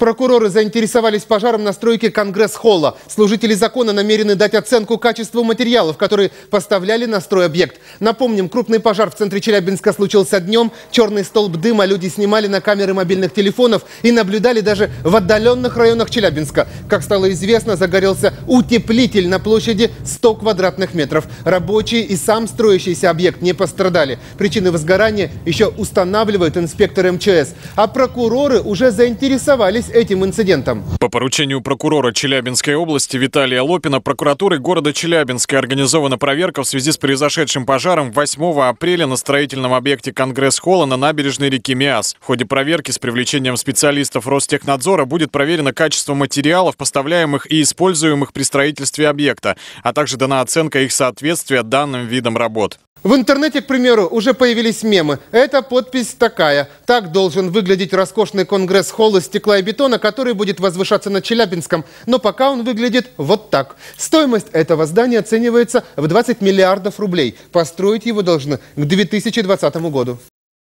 Прокуроры заинтересовались пожаром на стройке Конгресс-холла. Служители закона намерены дать оценку качеству материалов, которые поставляли на стройобъект. Напомним, крупный пожар в центре Челябинска случился днем. Черный столб дыма люди снимали на камеры мобильных телефонов и наблюдали даже в отдаленных районах Челябинска. Как стало известно, загорелся утеплитель на площади 100 квадратных метров. Рабочие и сам строящийся объект не пострадали. Причины возгорания еще устанавливают инспекторы МЧС. А прокуроры уже заинтересовались этим инцидентом. По поручению прокурора Челябинской области Виталия Лопина прокуратурой города Челябинска организована проверка в связи с произошедшим пожаром 8 апреля на строительном объекте Конгресс-холла на набережной реки Миас. В ходе проверки с привлечением специалистов Ростехнадзора будет проверено качество материалов, поставляемых и используемых при строительстве объекта, а также дана оценка их соответствия данным видам работ. В интернете, к примеру, уже появились мемы. Эта подпись такая. Так должен выглядеть роскошный конгресс-холл из стекла и бетона, который будет возвышаться над Челябинском. Но пока он выглядит вот так. Стоимость этого здания оценивается в 20 миллиардов рублей. Построить его должны к 2020 году.